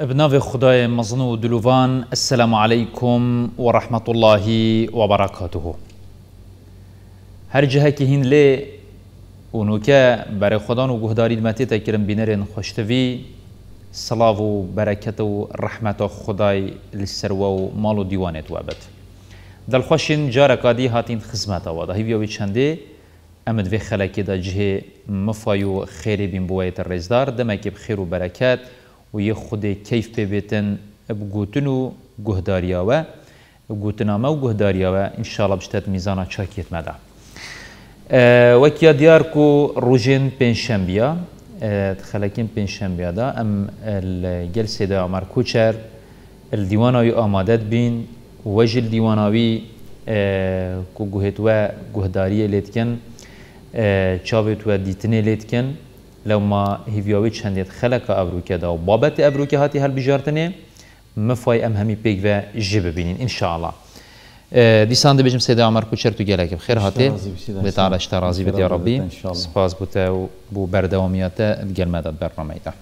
بناف خدای مزنو دلوان السلام عليكم ورحمة الله وبركاته. هر جهه که هین لی اونو که برای خدان و گهداری دمتی کرم بینرین خوشتوی و برکت و رحمت خدای لسر و مال و دیوانت و ابد. دل خوشین جارا کادی هاتین خدمت و ده هیوی چنده؟ امد وی خلکی دا جه مفایو خیری بین بوایت رزدار دمک بخیر و برکت. و یه خود کیف ببیتن بگوتن و گهداریاوه گوتنامه و گهداریاوه انشاءالله بشتت میزانا چاکیت مده وەکیا دیار و ڕژێن پێنجشەمبیە خەلەکیم پێنجشەمبیادا ئەم گەل سێدا ئامار کوچەر دیواناوی ئامادەت بین وەژل دیواناوی کو گوهێتوە گوهداریە لێتکەن چاوێتوە دیتنێ لێتکەن لەو ما هیڤیاوی چەندێت خەلەکە ئەبرووکەدا و بابەتی ئەبرووکە هاتی هەلبیژارتنێ مفای ئەم هەمی پێکڤە ژێ ببینین ئینشاءله. دیسان دەبێژم سێدا ئەمەر کوچەر و گەلێکی بخێر هاتێ بێتاالە شتا ڕازی یا ڕبی سپاس بوتە و بوو بەردەوامیاتە گەلمەدە بەرڕەمەیدا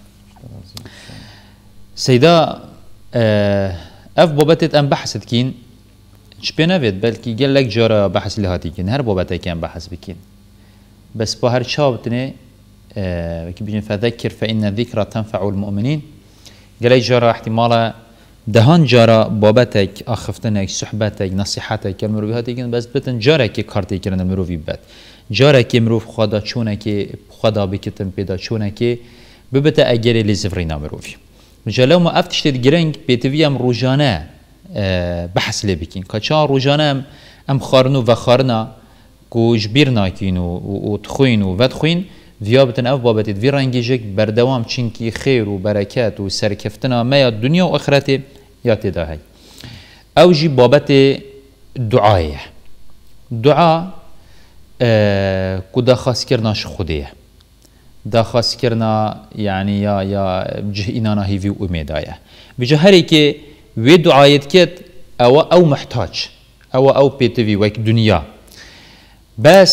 سەیدا ئەف بۆبەتێت ئەم بەحست کین. چ پێ نەوێت بەلکی گەلێک جۆرە بەحس لە هاتیکن هەر بۆبەتێکیان بەحس بکین. بەس بۆ هەر چاوتنێ بژین فەذەکر فإن الذكرى تنفع المؤمنين. گەلەی جۆرە احتیمالە دهان جارا بابتك آخفتنك صحبتك نصيحتك المروي هاتيكن بس بتن جارك كارتي كرن المروي بات جارك مروف خدا چونك خدا بكتن پیدا چونك ببتا اگر لزفرينا مروفي جلو ما افتشت گرنگ بيتوي ام روجانه بحث لي بكين. كچا روجانه ام خارنو و خارنا کو جبیر ناکین و تخوین و ودخوین دیابتن اف بابتید وی رنگیجک بردوام چینکی خیر و برکت و سرکفتنا ما دنیا و اخرته یا تێدا هەی ئەو ژی بابەتێ دوعاە دوعا کو داخواسکردنا ش خودەیە داخواسکردنا یعنی یا یا جه ئینانا هیوی و ئومێدایە بجە هەرێکێ وێ دوعاەت کرد ئەوە ئەو محتاج ئەوە ئەو پێتەوی وەک دنیا بەس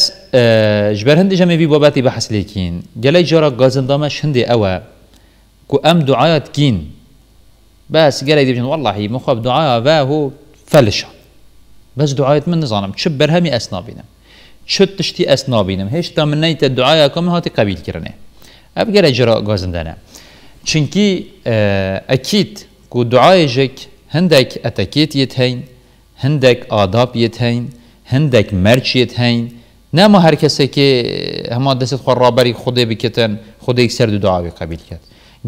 ژبەر هەندی ژەمەوی بابەتی بە حەسلێکین گەلای جارە گازندامەش هەندێ ئەوە کو ئەم دوعاەت کین. بس قال يدي والله مخاب دعاء هو فلشة بس دعاية من نظام شب برهمي أسنابينم شد تشتي أسنابينم هيش تا من نيت الدعاء كم هاتي قبيل كرنه أب قال جرا غازن دانا چنكي أكيد كو دعاء جك هندك أتكيت يتهين هندك آداب يتهين هندك مرشيت هين نما هر کسی هما همان دست خور رابری خود بکتن خود یک سر دعا به قبیل کرد.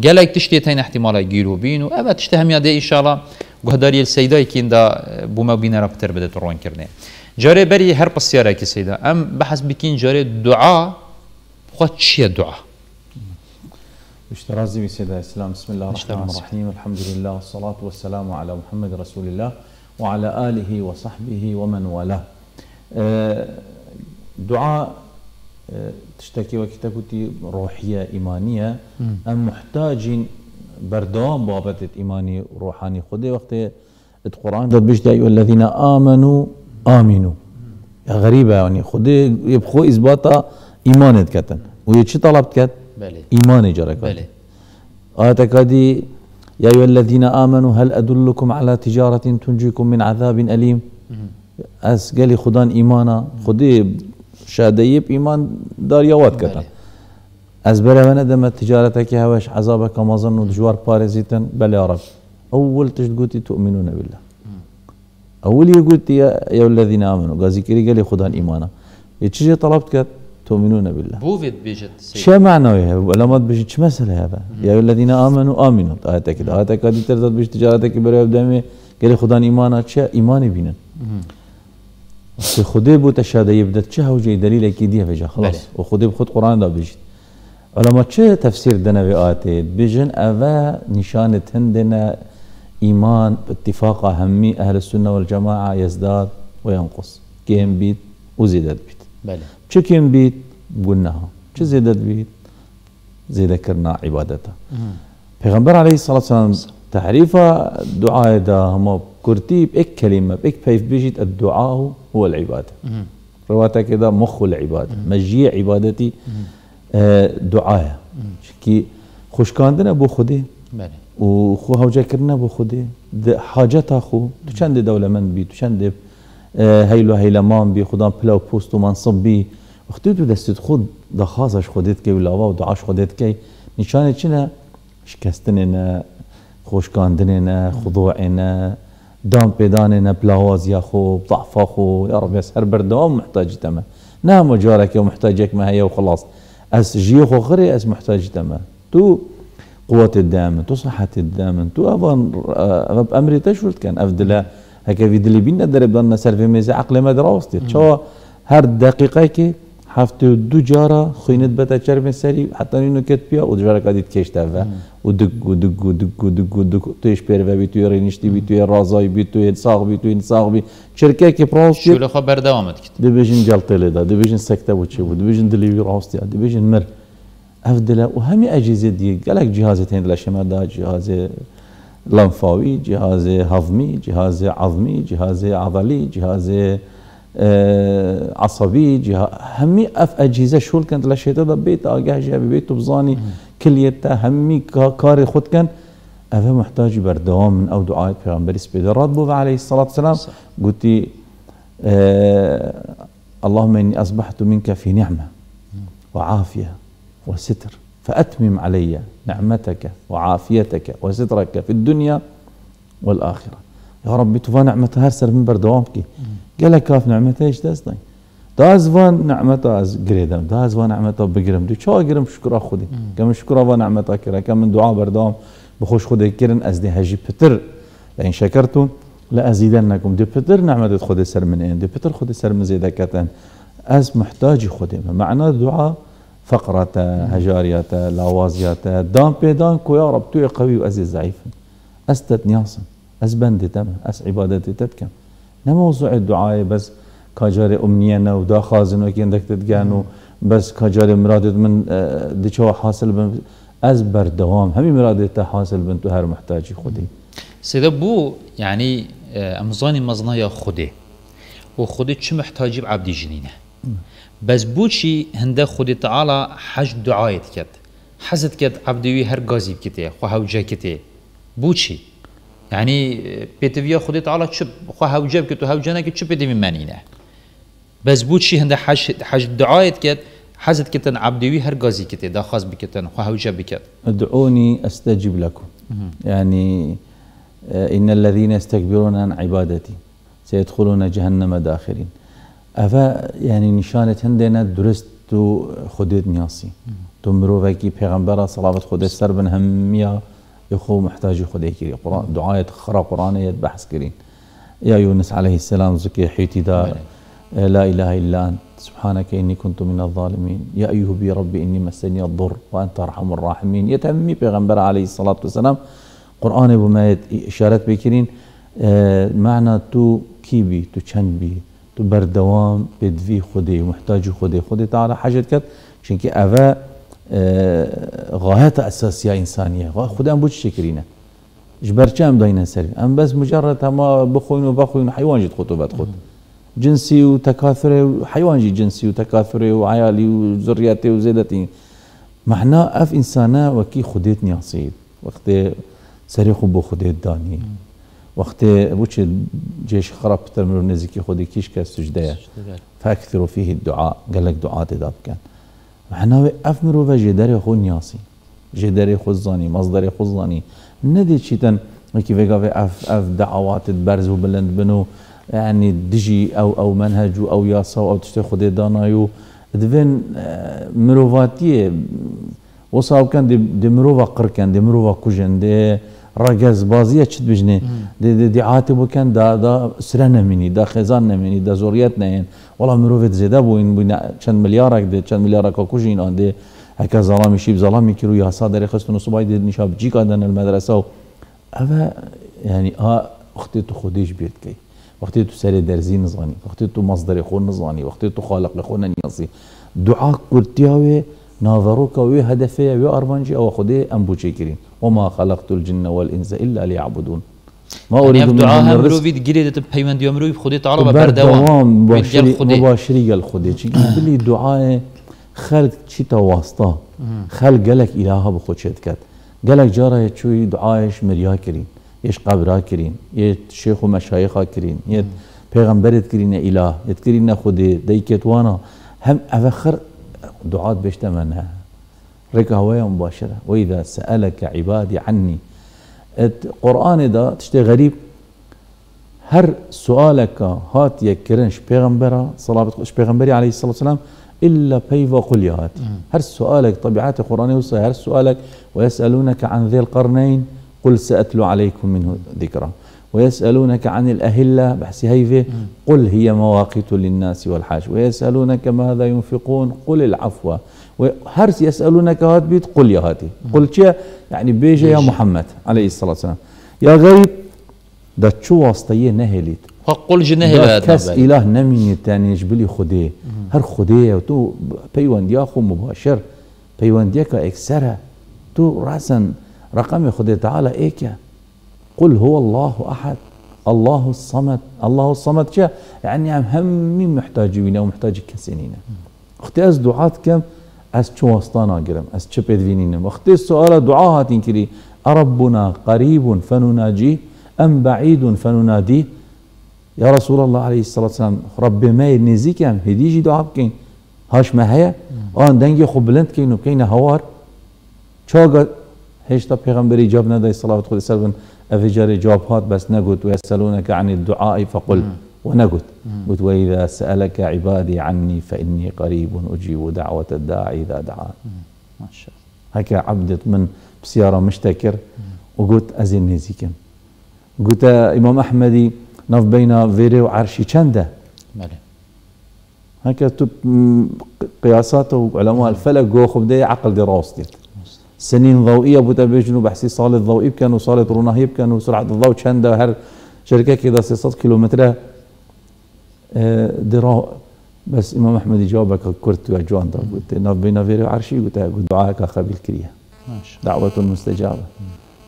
گلک تشتی تین احتمال گیرو بین و أو تشتی همیاد ده ایشالا گهداری سیدای که این دا بوم بین را پتر بده تروان کرده. جاره بری هر پسیاره که سیدا ام بحث بكين جاري دعا خود چیه دعا؟ بشت رازی بی اسلام بسم الله الرحمن الرحيم الحمد لله والصلاة والسلام على محمد رسول الله وعلى آله وصحبه ومن والاه. دعاء تشتكي وكتابتي روحية إيمانية. أم محتاجين بردوام بابت إيماني روحاني؟ خدي وقت القرآن ده بيجد أيها الذين آمنوا آمنوا. يا غريبة يعني خدي يبخو إثباتا إيمان كتن. ويتشي طلبت كت؟ بله. إيمان جرك بله. آياتك هذه يا أيها الذين آمنوا هل أدلكم على تجارة تنجيكم من عذاب أليم؟ أس قالي خدان إيمانا خدي شاديب إيمان داريوات كتا از بلا من دم تجارتك هواش عذابك ما ظن دجوار بارزيتن بل يا رب اول تجد قلتي تؤمنون بالله. اول قلت يا يا الذين امنوا قازي كري قال خدان ايمانا يتشي طلبت كت تؤمنون بالله. بوفيت بيجت شو معنى ولا ما بيجي شو مسألة هذا يا الذين امنوا امنوا آياتك آياتك هذه ترد بيش تجارتك برا بدمي قال خدان ايمانا شو ايماني بينا في خدي بو تشهد يبدا تشهو جي دليل أكيد يا خلاص وخدي بخد قران دا بيجي علماء چه تفسير دنا بآتي بيجن أفا نشانة هندنا إيمان اتفاق همي أهل السنة والجماعة يزداد وينقص كيم بيت وزيدت بيت بله چه كيم بيت قلناها چه زيدت بيت زي ذكرنا عبادته پیغمبر عليه الصلاة والسلام تعريف دعاء دا هم كرتي بإك كلمة بإك بيف بيجيت الدعاء هو العبادة. رواتك كده مخ العبادة. مجيء عبادتي دعاء. كي خوشکاندن بو خودی؟ بله. و خو هەوجە کردنە بۆ خودێ حاجەتا خو؟ تو چەندێ دەولەمەند بی؟ تو چەندێ هەیل و هەیلەمان بی؟ خوددان پلە و پوست و منصب بی؟ وقتی تو دەستت خود دەخوازش خودێت کەی و لاوا و دعاش خودێت کەی نیشانێت چنە شکستنێنە خۆشکاندنێنە خضوعێنە دام پێدانێنە پلاوازیا خۆ ضعفا خۆ یا ڕبێس هەر بەردەوام محتاجی تەمە نامە جارێکە و محتاجێکمە هەیە و خلاص. ئەس ژیە خۆ خڕێ ئەس محتاجی تەمە تو قوتت دائما تو صحتت دائما تو أبان أمري تشورت كان أفدلا هكا في دلي بينا درب ضلنا سر ميزة عقل ما دراستي شو هر دقيقة كي هفته دو جارا خوینت بتا چرب سری حتی اینو کت بیا و جارا کدید کشت و و دگ و دگ و دگ و دگ و دگ تویش پر و بی توی رینشتی بی توی رازای بی توی ساق بی توی ساق بی. شرکه که پراست شو لخوا بردوامت کت. دبیجن جلطه دا دبیجن سکته و چه بود دبیجن دلیوی راستی دبیجن مر. افدلا و همه اجهزه دیگه. گلک جهاز تین لشما دا جهاز لنفاوی جهاز هضمی جهاز عظمی جهاز عضلی جهاز عصبي جهة همي اف اجهزه شغل كانت لشيتا بيت آگه جهه ببيت بزاني كليتا همي كاري خود كان أفا محتاج بردوام من أو دعاء پیغمبر سبيدرات بو عليه الصلاة والسلام قلتي آه اللهم إني أصبحت منك في نعمة وعافية وستر فأتمم علي نعمتك وعافيتك وسترك في الدنيا والآخرة يا ربي تفا نعمة هرسر من بردوامك قال كاف نعمته إيش دستي دا ازوان نعمته از قريدم دا ازوان نعمته بقرم دو شو اقرم شكرا خودي كم شكرا و نعمته كرا كم من دعاء بردوام بخوش خودي كرن از دي هجي بتر لأن شكرتم لازيدنكم دي بتر نعمة خودي سر من اين دي بتر خودي سر من زيدا كتن از محتاج خودي معنى الدعاء فقرة هجارية لاوازية دام بيدان كو يا رب تو قوي وازي ضعيف استت نياصن از بندي تم از عبادتي تتكم نموضوع الدعاء بس كاجار أمنينا ودا خازن وكي عندك تتجانو بس كاجار مرادت من دشوا حاصل بن از بردوام همي مرادت حاصل بن تو هر محتاجي خودي سيدا بو يعني امزاني مزنايا خودي وخودي چه محتاجي بعبدي جنينه بس بوشي هنده خودي تعالى حج دعايت كت حزت كت عبدوي هر غازي كتي خو هوجه كتي بوشي يعني بيتفيا خدي تعالى تشب خو هوجب كتو هوجنا كت شب بيتي منينه بس بود شي هند حج حج دعايت كت حزت كتن عبدوي هر غازي كت دا خاص بكتن خو هوجب بكت ادعوني أستجب لكم. يعني إن الذين يستكبرون عن عبادتي سيدخلون جهنم داخرين أفا يعني نشانه هندنا درست تو خودت نياسي. تو مروفكي پیغمبر صلوات خودت سر بن همية يخو محتاج خدي كري قرآن دعاية خرا قرآنية بحث كرين. يا يونس عليه السلام زكي حيتي دا لا إله إلا أنت. سبحانك إني كنت من الظالمين. يا أيها بي ربي إني مسني الضر وأنت أرحم الراحمين. يتمي بيغمبر عليه الصلاة والسلام. قرآن بما إشارة بكرين معنى تو كيبي تو چند بي تو بردوام بدفي خدي محتاج خدي خدي تعالى حاجة كت شنكي أفا غايات أساسية إنسانية. خدا أم بوش شكرينا جبر كم داينا سري أم بس مجرد ما بخوين وبخوين حيوان جد خطو خد جنسي وتكاثر حيوان جي جنسي وتكاثر وعيالي وذرياتي وزيدتي معناه اف انسانا وكي خديتني عصيد وقت سري خو بو خديت داني وقت بوش جيش خرب تمر نزكي خدي كيش كسجدة فاكثروا فيه الدعاء. قال لك دعاء تداب كان معناه اف مروفه جدار خو نياسي. جدار خو زاني مصدر خو زاني. ندي چيتن كي فيغا أف أف دعوات برز وبلند بنو يعني دجي أو أو منهج أو ياسا أو تشتي خدي دانايو دفن مروفاتيه وصاو كان دي مروفا قر كان دي مروفا كوجن دي رجز بازيه چت بجنه دي دي, دي عاتبو كان دا دا سرنا مني دا خزان مني دا زوريات نين والله مروفت زيدا بو ان بنا چند مليارك دي چند مليارك كوجين ان دي هكا ظلامي شيب ظلامي كيرو يا صادر خستن صباي دي نشاب جيك عندنا المدرسة اما يعني ها أختي تو خديش بيت كي وقتی تو سر درزی نزانی وقتی تو مصدر خون نزانی وقتی تو خالق خون نیازی دعا کرتیاوی ناظروك وي هدفي وي أرمانجي أو خدي أم بوشيكرين وما خلقت الجن والإنس إلا ليعبدون. ما أريد يعني دعاء هم رو بيد جريدة بيمن ديوم رو خدي تعالى بردوام مباشري مباشري قال خدي بلي دعاء خلق چي واسطة خلق لك إلها بخود شد كات. قالك جارة يتشوي دعايش مريا كرين. يش قبرا كرين. يت شيخ ومشايخ كرين. يت پیغمبرت كرين إله. يت كرين خدي ديكت وأنا. هم أفخر دعاء بيشتمنها ركا هواية مباشرة. وإذا سألك عبادي عني القرآن ده تشتي غريب. هر سؤالك هات يكرنش پیغمبرا صلاة پیغمبري عليه الصلاة والسلام؟ إلا بيفا قل يا هاتي هر سؤالك طبيعات القرآن وصي هر سؤالك ويسألونك عن ذي القرنين قل سأتلو عليكم منه ذكرى ويسألونك عن الأهلة بحسي هيفي قل هي مواقيت للناس والحاج. ويسألونك ماذا ينفقون قل العفو. هر يسألونك هات بيت قل يا هاتي. قل شيء يعني بيجي يا محمد عليه الصلاة والسلام. يا غريب ده شو واسطية نهلت. قل جنه كاس إله نمي تاني جبلي خدي. هر خدي وتو بيوان ياخو مباشر. بيوان ديكا اكسرها تو راسا رقم خدي تعالى إيكيا. قل هو الله أحد الله الصمد الله الصمد شا يعني هم محتاجين ومحتاج كسنين أختي از دعات كم از شو وسطانا قرم از شو بيدفينين أختي السؤال دعاء هاتين أربنا قريب فنناجيه أم بعيد فنناديه يا رسول الله عليه الصلاة والسلام رب ما نزيك هم هديجي دعاء بكين هاش ما هي آن دنگی خوب بلند کین و بکین هوار چاگا هشتا پیغمبری جاب ندای صلاة خود سر افجار جاب هات بس نقول ويسألونك عن الدعاء فقل. ونقول قلت وإذا سألك عبادي عني فإني قريب أجيب دعوة الداعي إذا دعان ما شاء الله هكا عبدت من بسيارة مشتكر وقلت أزين نزيكم قلت إمام أحمدي نف بين فيري وعرشي چنده؟ بله. هكا تو قياسات وعلماء الفلك جو عقل دي راس سنين ضوئية بوتا بيجنو بحسي صالة ضوئي كان وصالة روناهي كان وسرعة الضوء چنده هر شركة كده 600 كيلومتر درا بس امام احمد جاوبك كرت وجوان ده قلت نف بين فيري وعرشي قلت دعائك قبيل كريه دعوة مستجابة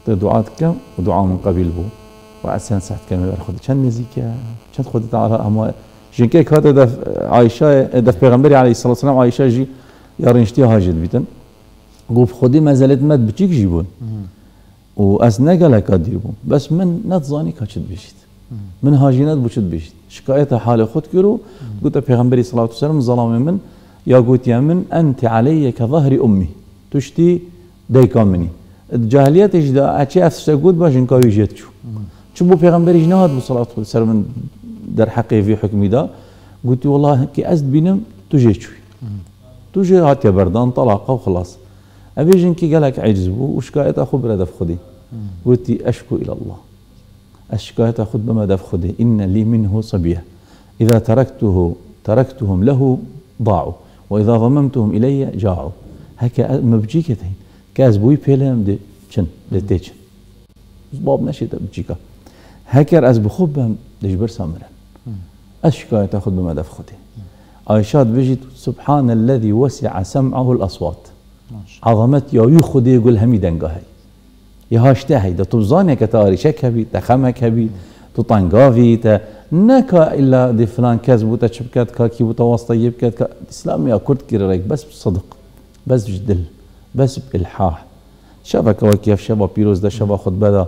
دعاتك ودعاء من قبيل بو. وأسان ساعت كم خود. چند نزیکه چند خودت على اما جنكي هذا دف عائشة دف پیغمبر عليه الصلاة والسلام عائشة جي يارنشتي هاجد بيتن قوف خودي ما زالت مد بتشيك جيبون واس نقلك بون. بس من نتظاني كاشد بيشت من هاجينات بوشد بيشت شكايتها حال خود كرو قلت پیغمبري صلى الله عليه وسلم ظلام من يا قلت يا من انت علي كظهر امي تشتي ديكا مني الجاهلية اجدا اتشي قلت باش انكاوي جيتشو شو بو پیغمبري جناد بو صلاة والسلام در حقي في حكمي دا. قلت والله كي أزد بينم تجي شوي تجي هات يا بردان طلاقة وخلاص أبي جنكي قالك عجز بو وشكاية أخو برد خدي قلت أشكو إلى الله. الشكاية أخذ بما دف خدي إن لي منه صبية إذا تركته تركتهم له ضاعوا. وإذا ضممتهم إلي جاعوا. هكا مبجيكتين كاز بوي بيلم دي چن لتيچن باب نشيت بجيكا هكر از بهم دجبر سامرن از شكاية تاخذ بمدف خدي عائشات بجد سبحان الذي وسع سمعه الأصوات. عظمت يا يخدي يقول همي دنقاهي يا هاشتهي ده تبزاني كتاريشك هبي تخمك هبي تطنقافي تا نكا إلا دي فلان كاز بوتا شبكات كاكي بوتا واسطة يبكات إسلام يا كرد كيريك بس بصدق بس بجدل بس بإلحاح شبكة وكيف شبا بيروز ده شبا خطبة ده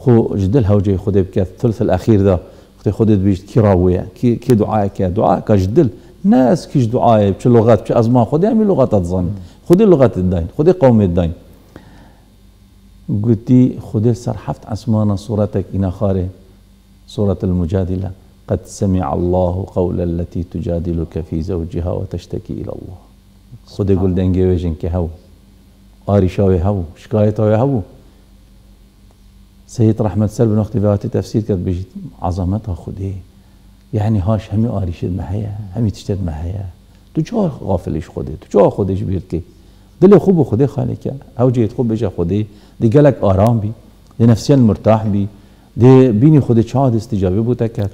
خو جدل هوجي خدي بك الثلث الاخير ده خدي خدي بيش كي راوية كي كي دعاء كي دعاء كجدل ناس كيش دعاء بش لغات بش ازمان خدي اعمل لغات تظن خدي لغات الدين خدي قوم الدين قلتي خدي سرحفت اسمانا صورتك إنا خاري سورة المجادلة. قد سمع الله قول التي تجادلك في زوجها وتشتكي إلى الله. خدي قل دنجي ويجن كهو آري شاوي هو شكاية هو سيد رحمة سلب وقت فاتي تفسير كانت بيجي عظمتها خدي يعني هاش همي آريشد معايا همي تشتد معايا تو چه غافلش خودی؟ تو چه خودش بیرکی دل خوب خودی خالی که أو جيت خوب بجا خودی دي قالك آرام بي دي نفسيا مرتاح بي دي بيني خودي چاد استجابه بوده کرد.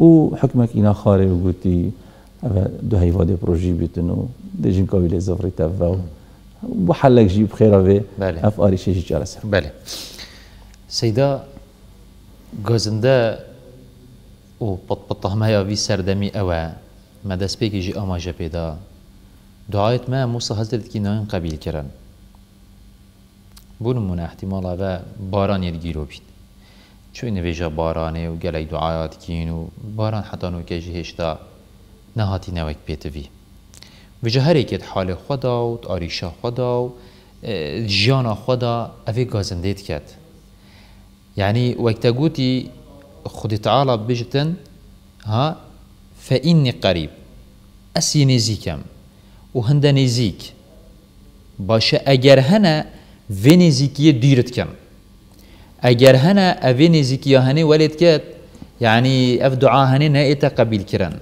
و حكمك اینا خاره و گوتی دو هیوا دی پروژی بیتونو دی جن کاویل زفری تفا و حلق جيب خيره في اف آریشش جلسه بله. سيدا گازنده و بطهمه یا وی سردمی اوه ما دست بيكي جي آماجه پیدا. دعایت ما موسى حضرت کی ناین قبیل کرن. بون من احتمال و باران يدگیرو بید. چون نویجا بارانه و گلی دعایات کین و باران حتی نو که جهشتا نهاتی نوک پیتوی. وجه هر ایکت حال خدا و آریشا خدا و جیانا خدا اوی گازندید کرد. يعني وقت قوتي خد تعالى بجتن ها فإني قريب أسي نزيكم وهند نزيك باشا أجر هنا في نزيكية ديرت كم. أجر هنا أفي نزيكية هني ولد كات يعني أف دعاء هني نائتا قبيل كرن.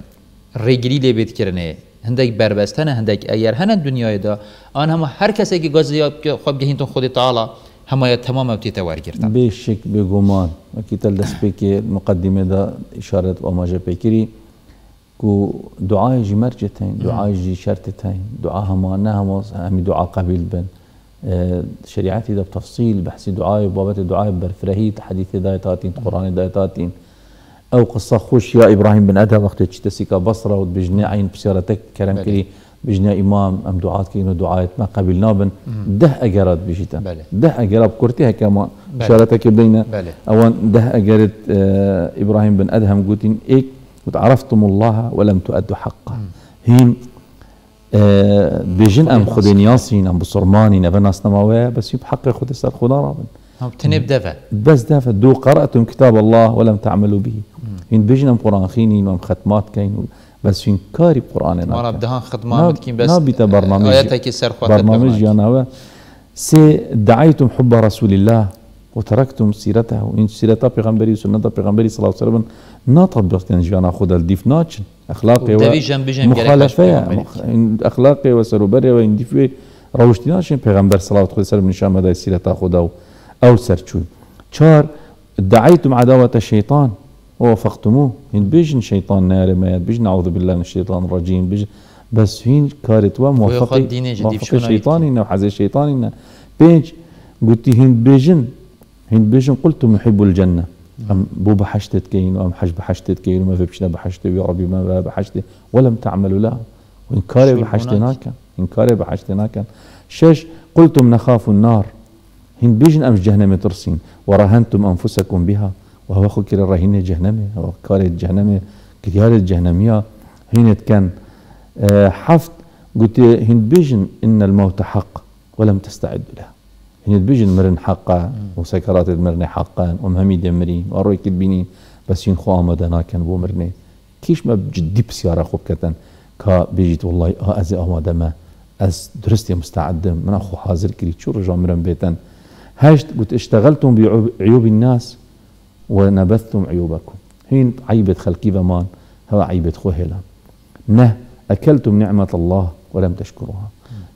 رجلي لي بيت كرنه هندك بربستنه هندك أجر هنا الدنيا دا. أنا هم هر كسي که گازی خواب گهینتون خود تعالی همه تمام أو تیتا ورگرتن بشك بگمان وكي تلدس بيكي المقدمة دا إشارة وما جا بيكري كو دعاء جي مرجتين دعاء جي شرطتين دعاء هما نهما همي دعاء قبيل بن آه، شريعتي دا بتفصيل بحسي دعاء بابت دعاء برفرهيت حديث دايتاتين قرآن دايتاتين أو قصة خوش يا إبراهيم بن أدها وقت تشتسيكا بصرة وبجني عين بسيارتك كرم. كري بجنا إمام أم دعاة كينو دعاية ما قبلنا بن ده أجرات بجيتا. ده أجرات كرتها كما. شارتك بله. أوان ده أجرت آه إبراهيم بن أدهم قوتين إيك قد عرفتم الله ولم تؤدوا حقه. هين آه بجن أم خدين ياسين أم بصرماني نبناس نماوية بس يبحق خد سر خدا رابن. تنب دفع بس ده فدو قرأتم كتاب الله ولم تعملوا به. هين بجن أم قرآن خينين وأم ختمات كين بس فين كاري قرآن ما ناكن. بدهان خدمة متكين بس نابت برنامج برنامج ياناوا سي دعيتم حب رسول الله. وتركتم سيرته. وإن سيرته پیغمبري وسنته پیغمبري صلى الله عليه وسلم نطبقتن جانا خود الديف ناتشن أخلاقي ودوي جنب جنب مخالفة گرک باش مخ- إن أخلاقي وسروبري وإن ديفي روشتي ناتشن پیغمبر صلى الله عليه وسلم نشان مدى سيرته خدا أو سرچوي چار دعيتم عداوة الشيطان ووافقتموه إن بيجن شيطان نار ما بيجن أعوذ بالله من الشيطان الرجيم بيجن بس هين كارت موافقة ويخد ديني جديد موافقة شو نايت؟ الشيطان إنه حزي الشيطان إنه بيج قلت هند بيجن هند بيجن قلتم يحب الجنة. أم بو بحشتت كين وأم حج بحشتت كين وما في بشنا بحشتي يا ربي ما بحشتي ولم تعملوا له وإنكار شو بحشتنا البنات؟ كان إنكار بحشتنا كان شش قلتم نخاف النار. هن بيجن أمش جهنم ترسين. ورهنتم أنفسكم بها. وهو أخو كرا رهين جهنمي هو كارت جهنمي كريارة جهنمية هين كان آه، حفت قلت هن بيجن إن الموت حق. ولم تستعدوا له. هن بيجن مرن حقا وسكرات المرن حقا ومهمي دمرين وأروي كدبينين بس ينخوا آمدنا كان بو مرني. كيش ما بجدي بسيارة خوب كتن؟ كا بيجيت والله آه أزي آماده ما أز درستي مستعدم من أخو حاضر كريت. شو رجع مرن بيتن؟ هاشت قلت اشتغلتم بعيوب الناس ونبذتم عيوبكم. هين عيبة خلقي بمان هو عيبة خوهلا نه أكلتم نعمة الله ولم تشكروها.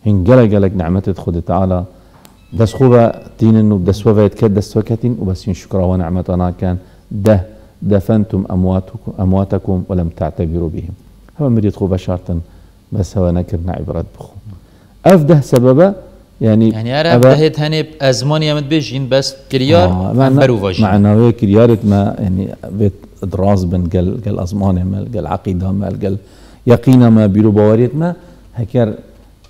هين قلق قلق نعمة خد تعالى دس خوبة تين إنه دس وفا يتكد دس وكتين وبس شكرا ونعمتنا كان ده دفنتم أمواتكم, أمواتكم ولم تعتبروا بهم. هو مريد خوبة شارتن بس هو نكرنا عبرات بخو أفده سببه يعني يعني أبا- بدهت هني بأزمان يمد بيجين بس كريار آه، برو واجين معنوية كريارة ما يعني بيت دراز بن قال قال مال قال عقيدة مال قال يقينا ما بيرو بواريت ما. هكر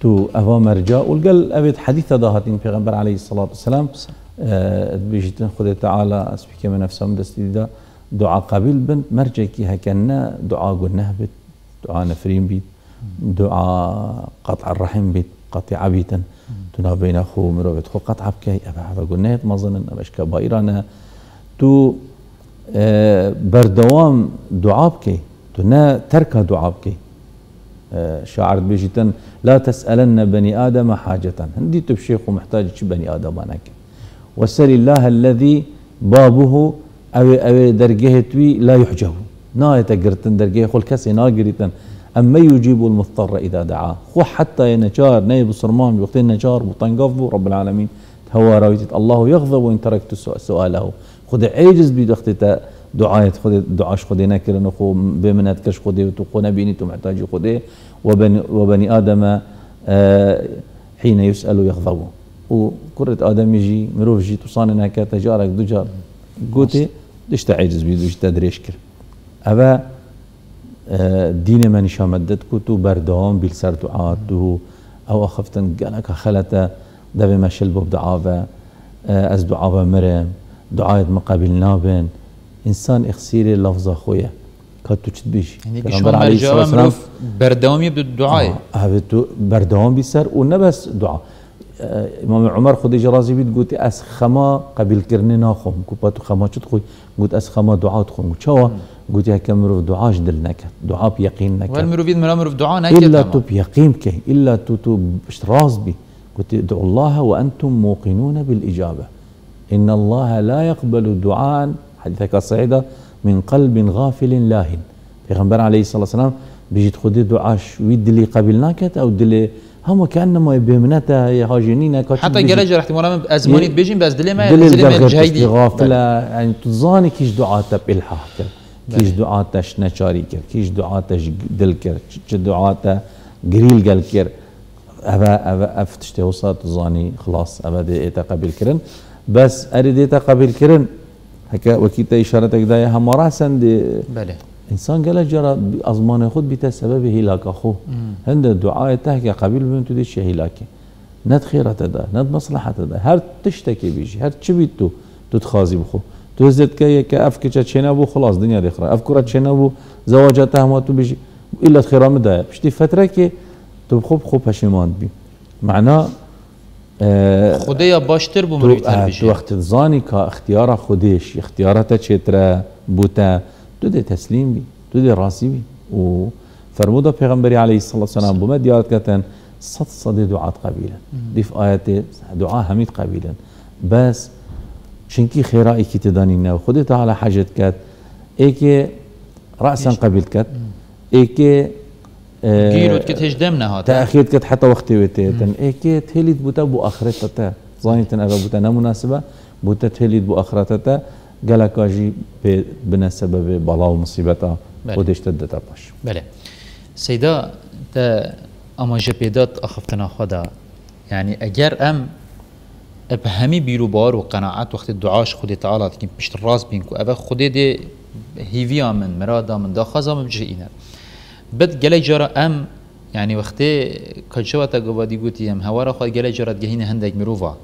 تو أفا مرجع. والقال أبيت حديثة ضاهتين پیغمبر عليه الصلاة والسلام آه بيجتن خد تعالى أسبك من نفسهم دستي دا دعاء قبيل بن هكنا دعاء قلناه بيت دعاء نفرين بيت دعاء قطع الرحم بيت قطع بيتا تنا مرو بيت خو قطع بكي أبا أبا قلناه ما ظنن أباش كبائرنا تو آه، بردوام دعاء بكي تو نا ترك دعاء بكي. آه، شاعر بيجتن لا تسألن بني آدم حاجة. هندي تبشيخ ومحتاج بني آدم أناك وسل الله الذي بابه أو أو درجه توي لا يحجب نا يتقرتن درجه خل كسي نا قريتن. أما يجيب المضطر إذا دعاه. خو حتى ينجار نايب صرمان بوقت النجار وطنقفو رب العالمين. هو راويت الله يغضب وإن تركت سؤ- سؤاله. خد عاجز بيد دعاية خد دعاش خدي نكر خو بمنات كش خدي وتقو نبيني تو محتاج خدي وبني, وبني آدم آه حين يسأل يغضب. وكرة آدم يجي مروف جي تصاني ناكا تجارك دجار. قوتي دش تعجز بيدو دش تدريش كر أبا آه، دين من شامدت كتو بردوام بالسر دعاته أو أخفتن قالك خلتا دبي ما شلبو بدعافة آه، از دعا مرم دعایت مقابل نابن. انسان اخسيري لفظه خويا كاتو تشت بيش يعني شلون مرجع مروف بردوام يبدو الدعاء هذا بردوام بيسر ونبس دعاء آه، امام عمر خودی جرازی بید گوتی از خما قبیل کردن ناخم کو تو خما چت خوی؟ گوت از خما دعا تخم چوا؟ گوتی هکه مرو دعاش دل نکد دعا بیقین نکد والمرو بید مرا مرو دعا نکد الا تو بیقین که الا تو تو راز بی. قلت ادعوا الله وأنتم موقنون بالإجابة. إن الله لا يقبل دعاء حديثك الصعيدة من قلب غافل لاهن. پیغمبر عليه الصلاة والسلام بيجي خودی دعاش ويد اللي قبلناكت أو دلي هم كأنما بمنته يا هاجنين حتى جل جرى احتمالا أزماني بيجين بس دلي ما دلي ما جهيدي غافلة يعني تظاني كيش دعاته بإلحاح كيش دعاته شنچاري كر كيش دعاته دل كر كيش دعاته قريل قال كر أبا أبا أفتشتي وصلت زاني خلاص أبا دي إيتا قبل كرن بس أريد إيتا قبل كرن هكا وكيتا إشارتك دايا هم راسن دي بله إنسان قال جرى ازمان خود بيتا سبب هلاك أخوه. عند الدعاء تحكي قبيل بين تدي شي هلاكي. ند خيرة دا ند مصلحة دا. هر تشتكي بيجي هر تشبيتو تتخازي بخو تو زد كي كأفك تشينا بو خلاص دنيا دي خرا. افكرة تشينا بو زواجاتها ما تو بيجي. إلا خيرا مدا بشتي فترة كي تو بخو بخو پشیمان بی معنا خدایا باشتر بو مروی تر تو وقت زانی که اختیار خودش اختیارات چتره بوتا تو ده تسلیم بی تو ده راسی بی. و فرمودا پیغمبری علیه الصلاة والسلام بوما دیارت کتن صد صد دعات قبیلا دیف آیت دعا همید قبیلا بس چنکی خیرائی کی تدانی نو خودت تعالی حاجت کت ایک رأسا قبیل کت ایک گیرود که تجدم نهات تأخير كت حتى وقت وتيتن إيه كي تهليد بوتا بو آخرتتا زانيتن أبا بوتا نمناسبة بوتا تهليد بو آخرتتا قالك أجي بنا سبب بلا ومصيبتا وديش تدتا باش بله سيدا تا اما جبيدات اخفتنا خدا يعني اگر ام ابهمي بيرو بار وقناعات وقت الدعاش خدي تعالى تكين بشت الراس بينكو ابا خدي دي هيفيا من مرادا من دا خزا من بجينا بد گلی جارا ام يعني وقتی کجا تا گوادی گوتی ام هوا را خود گلی جارا گهین هندگ مروفا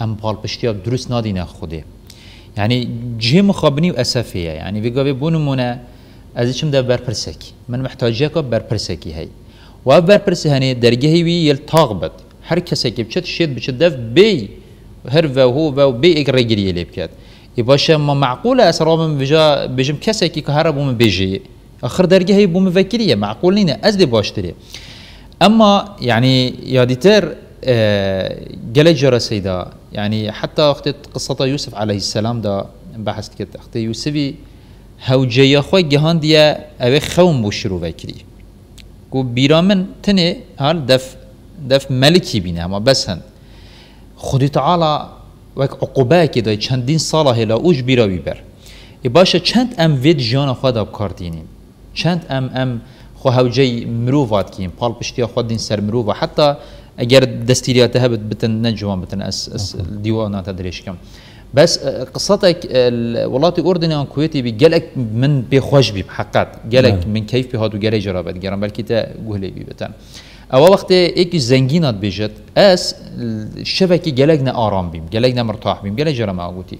ام پال پشتیا درست نادینه خوده يعني جه مخابني واسفيه يعني في قبل بون منا ازيشم ده برپرسكي من محتاجيك برپرسكي هي و برپرسي هني درجه وي يلتاغبت هر کسی که بچت شید بچت دف بي هر و هو و بي اك رجل يلي بكات يباشا ما معقوله اسرام بجا بجم کسی که هربو من بيجي آخر درجه هي بو مفكريه معقول نينا ازدي باشتري اما يعني ياديتر آه قال جرى سيدا يعني حتى وقت قصة يوسف عليه السلام دا بحث كت وقت يوسفي هو جيا خوي جهان ديا أو خوم بو شروع وكري کو بيرامن تني هال دف دف ملكي بينا ما بس هن خدي تعالى وك عقوبه كده چندين ساله هلا اوج بيرا بيبر باشا چند ام وید جان خدا بکاردینین چند ام ام خو مروفات كين بال بشتي خودين سر مروفا حتى اگر دستيريات هبت بتن نجوان بتن اس اس الديوان تدريش كم بس قصتك ولاتي اردن ان كويتي بيجلك من بخوش بي بحقات جلك من كيف بهادو جري جرابت جرام بلكي تا قهلي بي بتن. أو وقت ايك زنجينات بيجت اس الشبكه جلقنا ارام بيم جلقنا مرتاح بيم جلق جرام اقوتي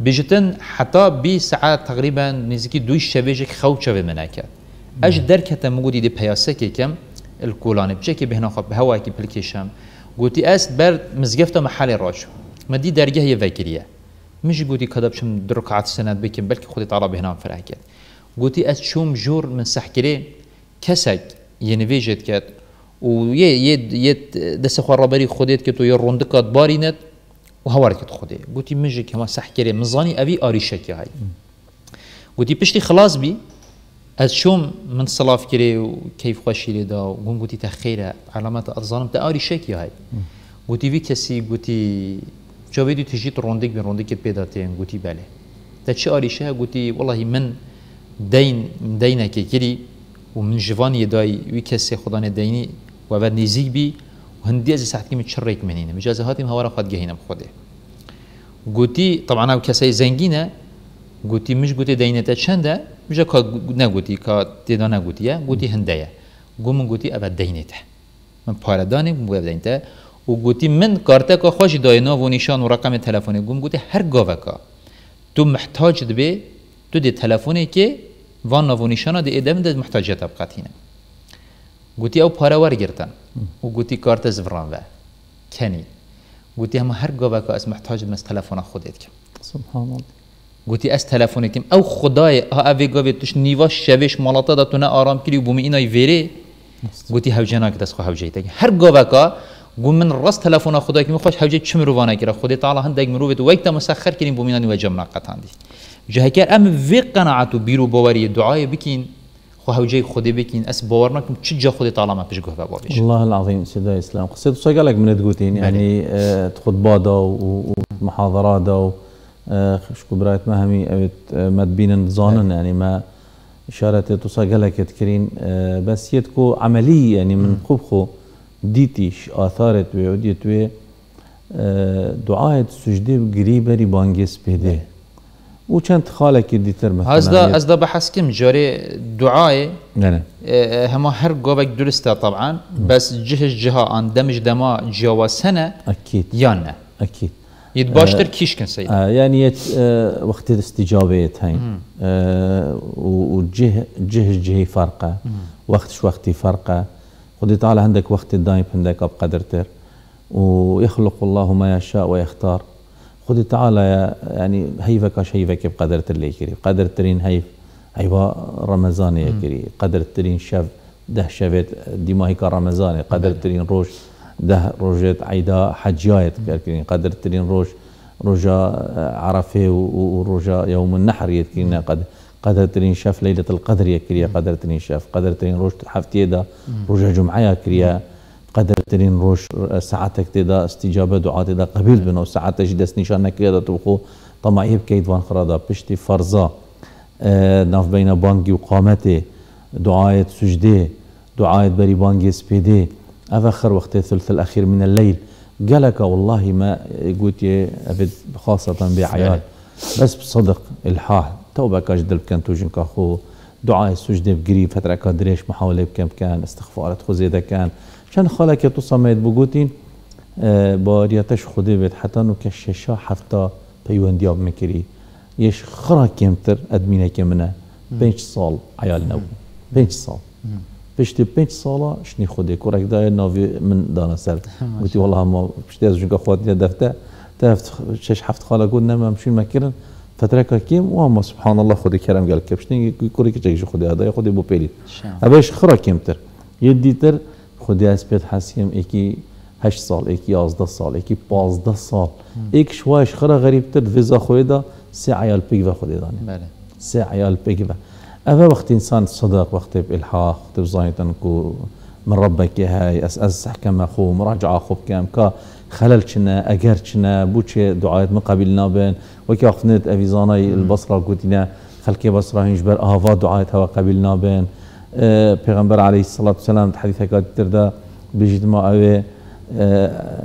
بيجتن حتى بي ساعات تقريبا نزكي دوي شبيجك خو شبه مناكا اج دركة موجودي دي بياسكي كم؟ الكولاني. بشكي بهنا خب هواكي بلكيشم قلتي اس بر مزقفتا محل راجو ما دي درجة هي فكرية مش قلتي كذا بشم دركعات سنة بكم بلكي خدي تعالى بهنا فراكت قلتي اس شوم جور من سحكري كسك ينفيجت كات و يد يد دس خوار ربري خديت كتو يروندكات بارينت وهواركت خدي قلتي مجي كما صح كري مزاني أبي اريشك هاي. قلتي بشتي خلاص بي از شوم من كري وكيف خوشي لي دا وقوم قلتي تخيره علامات اظالم تاري شكي هاي. قلتي في كسي قلتي جاويدي تجي روندك بين روندك بيداتين قلتي بالي تشي اريشه قلتي والله من دين دينك كري ومن جواني داي وي كسي خدانة ديني و نزيك بي از ساعتي متشريك منين مجاز هاتي هورا خد جهينا بخده قوتي طبعا أو كسي زنجينه قوتي مش قوتي دينتا چنده؟ مش كا نقوتي كا تيدا نقوتي قوتي هنديه قوم قوتي ابد دينته من پارداني مو دينته و گوتی من کارتک خوش داینا و نشان و رقم تلفنی گم گوتی هر گاوکا تو محتاج دبی تو دی تلفنی که وان ناو نشان دی آدم دی محتاجیت ابقاتینه. گوتی أو پاره ورگرتن و گوتی کارت زفران و کنی گوتی هم هر گاوکا از محتاج مس تلفن خودت کم سبحان الله. گوتی از تلفن کم أو خدای ها اوی گاوی توش نیوا شوش مالاتا دا تو نه آرام کری و بومی اینای ویری گوتی خو هوجی تگی هر گاوکا گو من راست تلفن خدا که میخواش هوجی چه مروانه کرا خدا تعالی هند دیگ مروت وقت مسخر کریم بومینانی و جمع قطعان دی جهکر أم وی قناعت و بیرو باوری دعای بکین خو هوجي خودي بكين أس باورناك تشجع خودي طالما فيش جهه بابيش؟ الله العظيم سيدي الإسلام. قصيت صقلك لك من تقولين يعني آه خطبادا ومحاضرات آه شكو برايت مهمي اوت آه مدبين ظانن يعني ما إشارة تصقلك تكرين آه بس يتكو عملية يعني من خبخو ديتيش آثارت ويوديت وي آه دعاء سجدي قريبة ريبانجس بيده و چند خاله که دیتر مثلا از دا از دا بحث کم جاری دعای نه هما هر قوبك درسته طبعا بس جهش جها عن دمج دما جوا سنة أكيد. یا نه أكيد يتباشتر كيش كان سيد آه يعني يت آه وقت الاستجابة هاي آه وجه جه جهي فرقة. وقتش وقتي فرقة. خدي تعالى عندك وقت الدايم عندك بقدرتر ويخلق الله ما يشاء ويختار خذ تعالى يعني هيفك هيفك بقدر اللي كري قدر ترين هيف هيفا رمضان يا كري قدر ترين شاف ده شافت ديما هيك رمضان قدر ترين روش ده روجت عيدا حجايت كري قدر ترين روش رجا عرفة ورجا يوم النحر يتكرينا قد قدر ترين شاف ليلة القدر يا كريا قدر ترين شاف قدر ترين روش حفتي ده رجا جمعة يا قدر ترين روش ساعتك تدا استجابة دعاء تدا قبيل بنو ساعتك دست نشان نكريدا تبخو طمعي بكيد وان خرادا بشتي فرزا. آه ناف بين بانجي وقامتي دعاية سجدي دعاية بري بانجي سبيدي أفخر وقت الثلث الأخير من الليل. قالك والله ما قلت أبد خاصة بعيال. بس بصدق الحاح توبة كاجدل كان توجن كاخو دعاء السجدة بقريب فترة كادريش محاولة بكم كان استغفارات خزيدة كان. چند خاله که تو سمید بگوتین با ریاتش خوده بید. حتی نو که ششا هفتا پیوندیاب میکری. یش خرا کمتر ادمینه که منه. پنج سال عیال نبو پنج سال. پشتی پنج سالا شنی خوده کرک دای ناوی من دانا سر گوتی والله ما پشتی از جنگا خواد دفته. تفت شش هفت خاله گود نمیم شون مکرن فتره کیم؟ و هم سبحان الله خودی کرم گل که پشتی کوری که چکش خودی ادای خودی بو پیلید ابش خرا کمتر. یدیتر خودی از پیت حسیم اکی هشت سال اکی یازده سال اکی پازده سال ایک شواش خرا غریب تر ویزا خویدا سه عیال پیگ و خودی دانه بله. سه عیال پیگ و اوه وقت انسان صدق وقت بالحاق وقت بزايتن كو من ربك هاي اس اس حكم اخو مراجعه خو كام كا. خلل كنا اجر كنا بوچه دعايت مقابل نابن وكي اخنت افيزاناي البصره قلتنا خلكي بصره يجبر اهوا دعايت هوا قبل نابن پیغمبر علیه الصلاة والسلام حديث هكا تردا بيجد ما اوه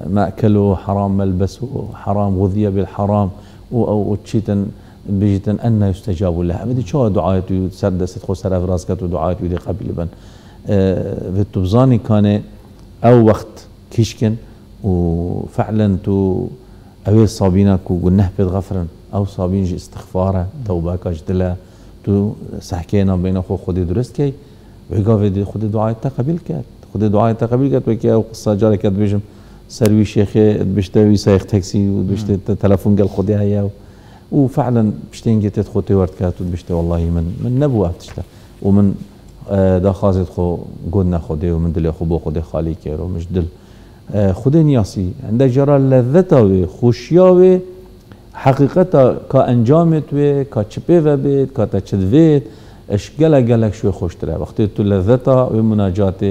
مأكله حرام ملبسه حرام غذي بالحرام وتشيتن بيجتن أن يستجاب له. بدي شو دعاية سرد ستخو سر راس كتو دعاية ودي قبل بن. في التبزاني كان أو وقت كيشكن وفعلا تو أوي صابينك وقلنا غفرا أو صابين استغفاره توباك أجدلا تو سحكينا بين أخو خودي درست كي ويقاف خود دعای قبیل کرد خود دعای قبیل کرد و که أو قصة جاره کرد بيجم سروي شيخي بشته ويسايق تاكسي وبشته تلفون قال خدي هيا وفعلا بشتين جيت خوتي ورد كانت بشته والله من من نبوة بتشته ومن دا خازت خو قلنا خدي ومن دل خو بو خدي خالي كير ومش دل. خدي نياسي. عند جرى لذته خوشياوي حقيقتا كأنجامت وي كتشبي وبيت كتشدفيت اش گله گله شوي خوش تره وقتی تو لذتا و مناجات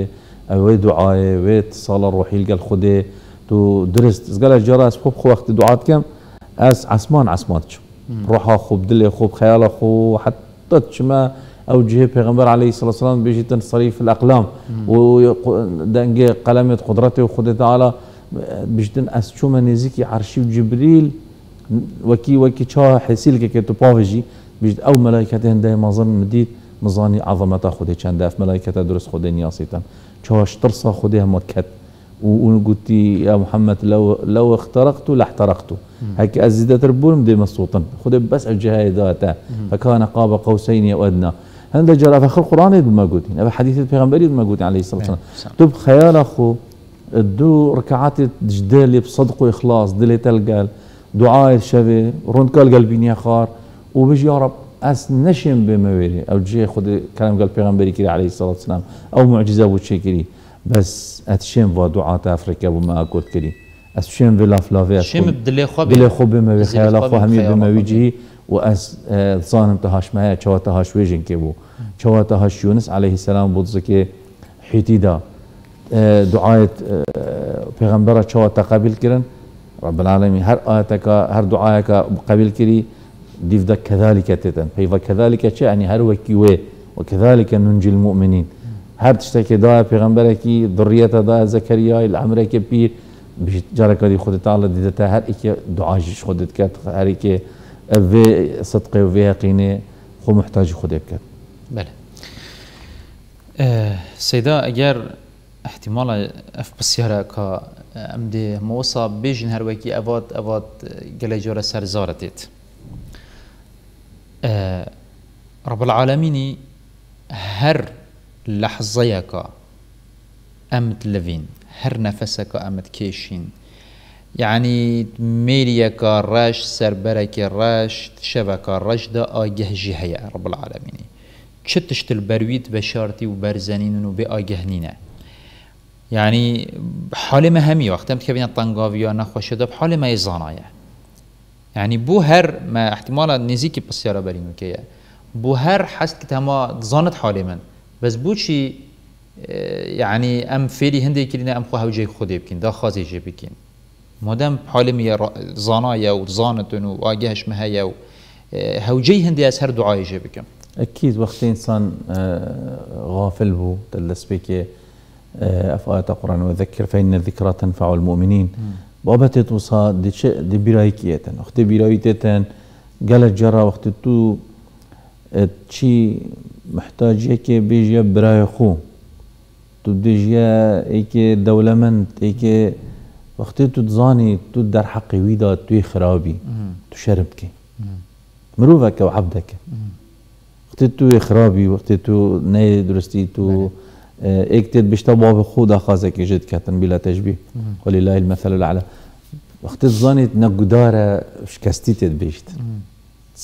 و دعای و اتصال روحی گل خوده تو درست از گله جرا از خوب خو وقت دعات کم از عسمان عسمات شو روحا خوب دل خوب خیال خو حتی شما أو جهه پیغمبر علیه الصلاة والسلام بيجي صريف الاقلام. و دنگ قلمت قدرته خود تعالی. بيجتن از شما نزيكي عرشي جبريل وكي وكي چا حسيل که تو بيجد أو ملائكتين دائما ظن مديد مزاني عظمتا خودي چند اف ملائكتا درست خودي نياسيتن چاش ترسا خودي هم كت وقلتي يا محمد لو لو اخترقت لاحترقت هيك ازيد تربون بدي مصوتا خذ بس الجهه ذاته فكان قاب قوسين أو ادنى هذا جرى في القران ما قلتين ابي حديث البيغمبري ما قلتين عليه الصلاه والسلام تب خيال اخو الدو ركعات جدالي بصدق واخلاص دلي تلقال دعاء الشبه رند قال قلبي خار. وبيجي يا رب أس نشم بمويري أو جي خد كلام قال بيغمبري كري عليه الصلاة والسلام. أو معجزة وشي كري بس اتشم و دعاء أفريقيا وما اكل كري اشم في لاف لافي شم بدلي خو دلي خو بما خيال خو همي بما وجهي وأس ظانم تهاش ما چوا تهاش ويجن كبو چوا تهاش يونس عليه السلام بوزكي حيتيدا دعاء پیغمبر چوا تقبل كرن. رب العالمين هر آياتك هر دعائك قبل كري. ديفدا كذلك تتن. فيفا كذلك شيء يعني هر وكي وكذلك ننجي المؤمنين. هر تشتكي دا پیغمبركي ذريته دا زكريا العمرك بير بيش جارك دي خود تعالى ديتا هر ايكي دعاجش خودت كات هر ايكي في صدقي وفي يقيني خو محتاج خود بكات بله. أه سيدا اگر احتمال اف بسيارة كا امدي موصى بيجن هر وكي افاد افاد گلی جورا أه رب العالمين هر لحظيك أمت لفين هر نفسك أمت كيشين. يعني ميريك راش سربرك راش شبك راش دا آجه جهية رب العالمين. چتشت البرويت بشارتي وبرزنين وبآجهنينه يعني حال ما همي وقت امت كبين طنقاويا نخوش ده بحال ما يزانايا يعني بو هر ما احتمال نزيكي بسيارة برينو كيه بو هر حست كتما زانت حالي من. بس بوچی يعني ام فيلي هندي كلينا ام خو هوجي خودي بكين دا خازي جي بكين مادام حالم يا زانايا وزانتن واجهش مهيا هوجي هندي اسهر دعاء جي بكم أكيد وقت انسان غافل بو تلس بك افآيات القران وذكر فإن الذكرى تنفع المؤمنين بابت وصا دي شيء دي برايكيتن وقت برايكيتن قال جرى وقت تو تشي محتاج که بیجیا برای خو. تو دیجیا ایک دولمند ایک وقتی تو تزانی تو در حقی ویدا توی خرابی. تو شرب کی. مروفك و عبدك وقتی تو خرابی وقتی تو نه درستی تو اكتد بيشتا باب خود خازك جد كاتن بلا تشبيه. ولله المثل الأعلى. وقت تظني نقدار شكستيت بيشت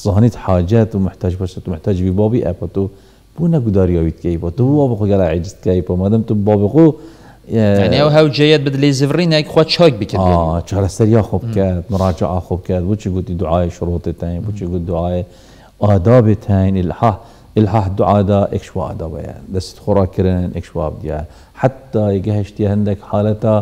ظنيت حاجات ومحتاج بس محتاج ببابي ابا بو نگوداریاویت کی با تو باب خو گلا عجز کی با مادم تو باب خو يعني أو هاو جيد بدل زفرين هيك خو شاك بكد آه چهار سريا خوب کرد مراجعة خوب کرد بو چی گوتی دعای شروط تاین بو چی گوت دعای آداب تاین الها الها دعاء دا اكشوا آداب يعني دست خورا كرن اكشوا بديا حتى يجهشتي عندك حالتا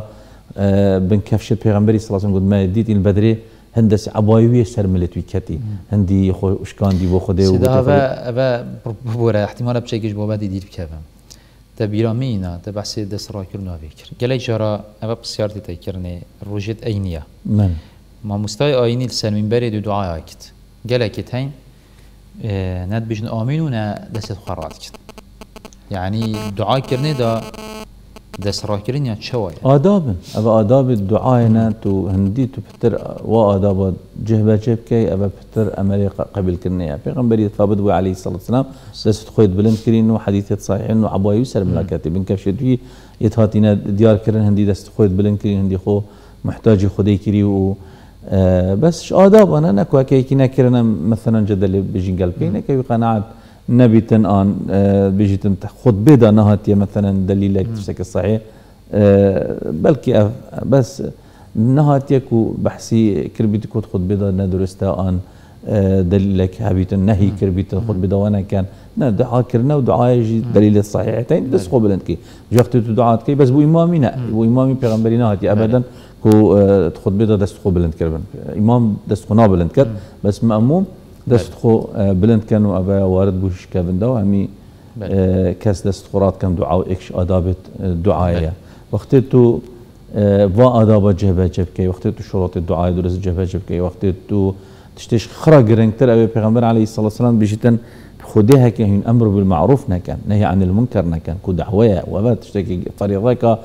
بن كفشت پیغمبري صلى الله عليه وسلم ما ديت البدري هندس عبايوية سرملت ويكتي هندي خو اشكان دي بو خده سيدا أبا أبا بورا احتمال بشيكش بابا دي دير بكافم تا مينا بحث دست را کرنا بکر گلی جارا أبا بسیارتی تا کرنه روجت اینیا من. ما مستوى آینی لسلمین بری دو دعای کت گلی کت هین ند بجن آمین و نه دست خرات کت يعني دعاء كرني دا دست راكرين يا شوية آداب. أبا آداب الدعاء تو هندي تو بتر وآداب جهبة جهبكي أبا بتر أمري قبل كرنيا بيغمبري ثابت بو عليه الصلاة والسلام دست خويد بلند كرين حديث صحيح إنه عبا يسر ملاكاتي بن كفشت في يتهاتينا ديار كرن هندي دست خويد بلند كرين هندي خو محتاج خدي كري و بس آداب أنا نكوا كي كنا كرنا مثلا جدل بيجي قلبي كي قناعات نبي تنآن آه، بيجي خد بيدا نهاتيا مثلا دليلك تشتكي الصحيح آه، بلكي بس نهاتيا كو بحسي كربيت كود خد بيدا ندرستا آن آه، دليلك هابيت النهي كربيت خد بيدا وأنا كان نا دعاء كرنا ودعاء يجي دليل الصحيحتين بس خو بلندكي جاكتي دعاء كي بس بو امامي نا بو امامي پیغمبري نهاتي ابدا كو خد بيدا دست خو بلند كربن إمام دست خو نابلند كر بس مأموم دست خو بلند كانوا أبا وارد بوش كافن دو همي كاس دست خورات كان دعاء إكش آدابت دعاية. وقت تو و آداب جهبه جبكي وقت تو شروط الدعاء درس جهبه جبكي وقت تو تشتش خرا تر أبي پیغمبر عليه الصلاة والسلام بيجتن خديها كهين أمر بالمعروف نكن نهي عن المنكر نكن كو دعوة وبا تشتكي فريضك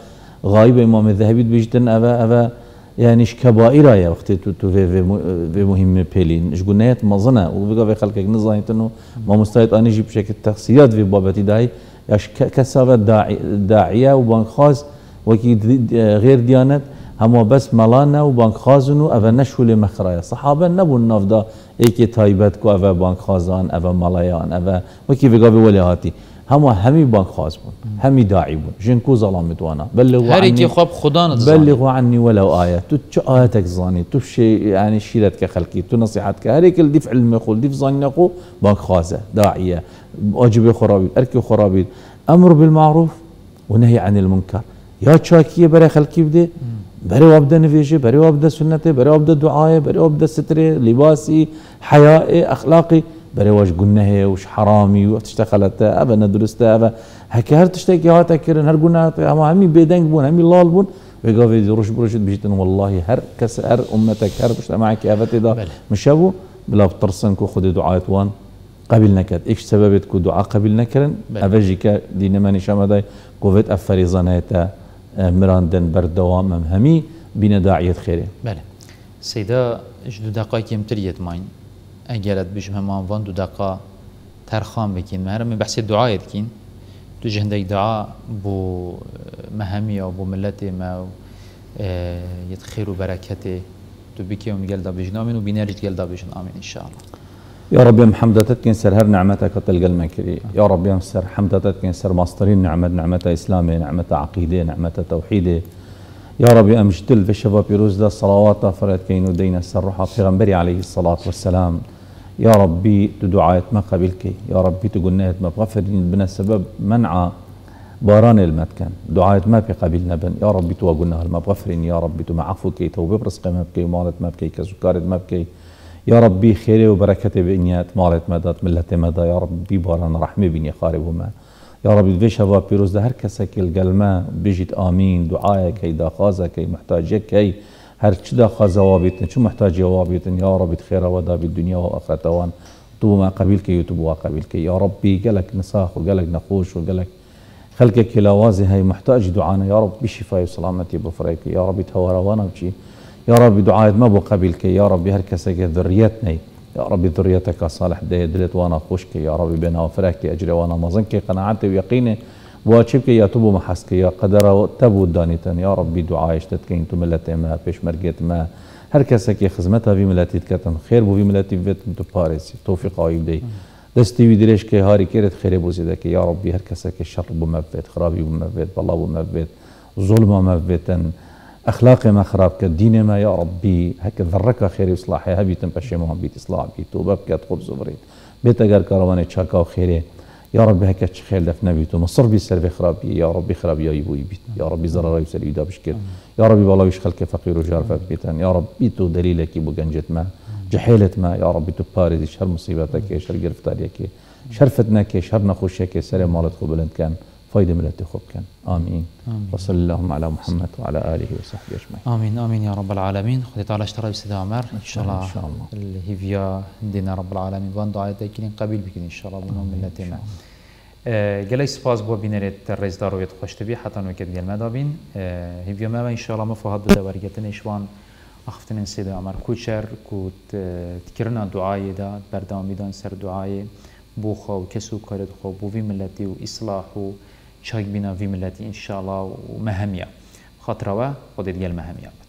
غايب امام الذهبي بيجتن ابا ابا يعني إيش كبائر يا وقت تو تو في في مهم بيلين إيش قلنا مظنه وبقى في خلقك نظام انه ما مستعد أنا أجيب بشكل تخصيات في بابتي داي إيش كسبت داعي داعيه وبان خاص. وكي غير ديانات هم بس ملانا وبانك خازنو أو نشول مخرايا صحابه نبون نافدا. ایکی تایبت کو أو بانک خازان أو ملایان أو وکی وگا ولی هاتی همه همی بانک خاز بون همی داعی بون جنکو ظلام وأنا بلغوا هر عنی خواب خدا بلغوا عني ولو آية تو آياتك زاني تو شيء يعني شيرتك خلقي تو نصيحتك هر یک دفع علم خول دفع زاني نقو بانك خازه داعية واجب خرابي اركي خرابي أمر بالمعروف ونهي عن المنكر يا شاكيه بري خلقي بده بري وابدا نفيجي بري وابدا سنتي بري وابدا دعاء بري وابدا ستري لباسي حيائي اخلاقي بري واش قلنا هي وش حرامي وتشتغلت ابا ندرست ابا هكا هر تشتكي هات كرن هر قلنا اما همي بيدنك بون همي لال بون ويقافي روش بروش بيجتن والله هر كس هر امتك هر مجتمعك يا فتي مشابو بلا بترسنكو خذي دعاء وان قبل نكد إيش سببت كو دعاء قبل نكرن افجيك دين ماني شامداي كوفيت افريزانيتا مراندن بردوام هم همي بين داعية خيره بله. سيدا دو دقائق يمتريت ماين اجلت بجم همان وان دو دقا ترخان بكين مهرم بحث دعاء كين تو جهندك دعاء بو مهمي أو بو ملتي ما يتخير وبركته تو بكي ومن قلدا بجن. آمين وبينارج قلدا بجن. آمين إن شاء الله يا رب يا حمدتك سر هر نعمتك تلقى المكري يا رب يا سر حمدتك سر ماسترين نعمة نعمة إسلامي نعمة عقيدة نعمة توحيدة يا رب يا مجدل في شباب يروز ده صلوات فرد كينو دينا سر روحا غنبري عليه الصلاة والسلام. يا ربي تدعايت ما قبلك يا ربي تقولنايت ما بغفرين بنا سبب منع باران المتكن دعايت ما في قبلنا بن يا ربي تو قلنا ما بغفرين يا ربي تو معفو كي تو برزق ما بكي مالت ما بكي كسكارت ما بكي. يا ربي خيري وبركتي بإنيات مالت مدات ملت مدى يا ربي باران رحمة بني خارب وما. يا ربي في شبا بيروز ده هر كسك القلمة بيجيت آمين دعايا كي داخازة كي محتاجك كي. هر چه داخازة وابيتن شو محتاج وابيتن يا ربي خير ودا بالدنيا وآخرة وان تو ما قبيل كي يتوب قبيل كي يا ربي قالك نصاخ وقالك نقوش وقالك خلقك لوازي هاي محتاج دعانا. يا رب بشفاء وسلامتي بفريك يا ربي تهورا وأنا بشي يا رب دعاء ما بو قبيلك يا رب هر كسك ذريتنا يا رب ذريتك صالح دي دلت وأنا خوشك يا رب بنا وفرك اجري وأنا مظنك قناعتي ويقيني واجبك يا تبو محسك يا قدر تبو دانيتن يا رب دعاء اشتتك أنتم ملتي ما بيش مرقيت ما. هر كسك خدمتها في ملتي تكتن خير بو في ملتي فيت تو باريس توفيق عيب دي دستي ويدريش كي هاري كيرت خير بو زيدك يا ربي هر كسك الشر بو مفيت خرابي بو مفيت بالله بو مفيت ظلم مفيتن اخلاقي ما خراب كدين ما يا ربي هكا ذرك خير اصلاحي هبي تنبشي مهم بيت اصلاح بيت بكات خبز وبريد بيت اگر كارواني تشاكا وخيري يا ربي هكا خير دف نبيتو مصر بي سر خرابي يا ربي خراب يا يبو يبيت يا ربي ضرر يسر يدا بشكل. يا ربي والله يش خلك فقير وجار فبيتن يا ربي تو دليلك بو جنجت ما. جحيلت ما. يا ربي تو باريز شر مصيبتك شر گرفتاريك شر فتنك شر نخوشك سر مالت خبلند كان. فايدة ملتي خوب كان. آمين, آمين. وصلى اللهم على محمد وعلى آله وصحبه أجمعين. آمين آمين يا رب العالمين. خذي تعالى أشترى بسيدة عمر. إن شاء الله إن شاء الله. الهيفيا دينا رب العالمين. وان تكين قبيل بكين إن شاء الله بنوم ملتي ما گلی سپاس بو بینرت رئیسدار ویت خوش تبی حتی نوکت گل مدابین هیویا ما إن شاء الله مفاهد بده ورگتن إشوان. اخفتن سيد عمر كوشر كوت تكرنا دعاء دا بردام بيدان سر دعاء بو خو كسو كارد شاك بنا في ملتي إن شاء الله ومهمية. خاطروا خدت قال مهمية.